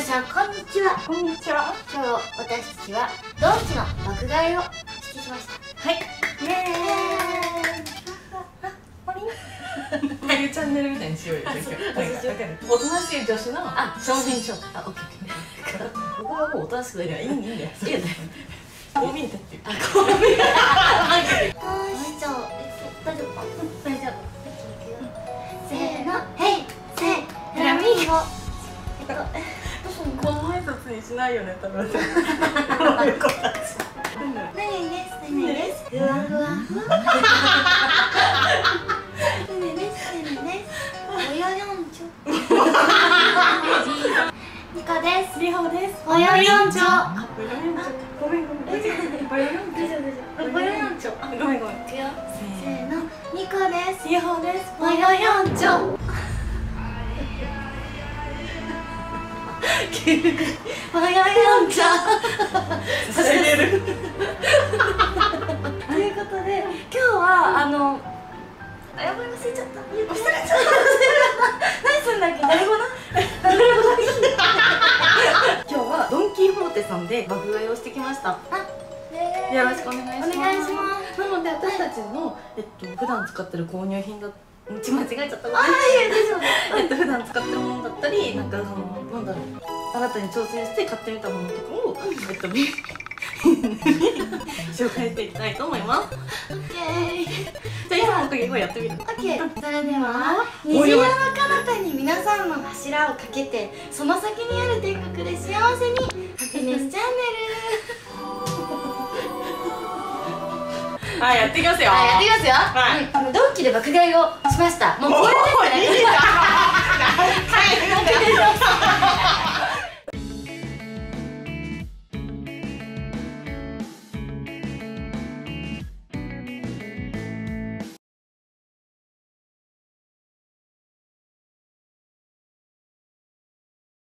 さんこんにちは。こんにちは今日私た。ちはドンキの爆買い。をしてきましたはい。イエーイこうい。うチャンネルみたい。にしようよ今日おとなしい。女子のあ商品ショーあオッケーオッケーここはもうおとなしくない。からい。い。んだよい。い。んだよい。い。よねこう見えてってい。うあこう見えたはい。じゃあ大丈夫大丈夫せーのヘイセイフラミンゴこの挨拶にしないよね多分。この子たち何です何ですふわふわ何です何ですおよよんちょニコですリホですおよよんちょあごめんごめんごめんごめんごめん大丈夫大丈夫およよんちょあごめんごめんいくよせせーーのニコですリホですおよよんちょおよよんちょさせれるということで今日はあのあやばい忘れちゃった。忘れちゃった。何すんだっけ？誰語な？今日はドン・キホーテさんで爆買いをしてきました。ねよろしくお願いします。なので私たちの、えっと普段使ってる購入品だ間違えちゃった。えっと普段使ってるものだったりなんかそのなんだろう新たに挑戦して買ってみたものとかをえっとみ 紹介していきたいと思います。オッケーじゃあ今の掛け声やってみる。オッケーそれでは虹色の彼方に皆さんの柱をかけてその先にある天国で幸せにハピネスチャンはいやっていきますよ。ネルはいやってみますよ、はい。うんあのドンキで爆買いをしました。もうこれですね